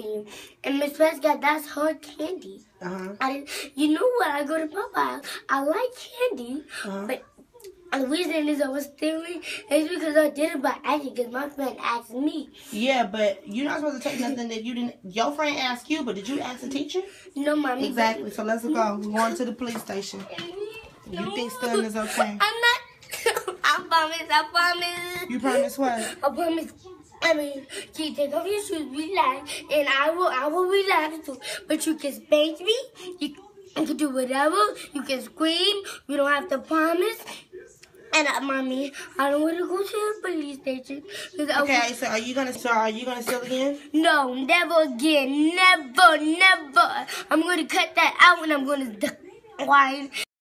you. And Miss Prescott, that's her candy. Uh-huh. I, you know what? I go to Popeye. I like candy, Uh-huh. but the reason is I was stealing is because I did it by accident because my friend asked me. Yeah, but you're not supposed to take nothing that you didn't. Your friend asked you, but did you ask the teacher? No, mommy. Exactly. So let's go. We're going to the police station. You think stealing is okay? I'm not. I promise. I promise. You promise what? I promise. I mean, you take off your shoes, relax, and I will, I will relax too. But you can spank me. You, you can do whatever. You can scream. You don't have to promise. And uh, mommy, I don't want to go to the police station. Okay, so are you gonna? So are you gonna steal again? No, never again. Never, never. I'm going to cut that out and I'm going to decline.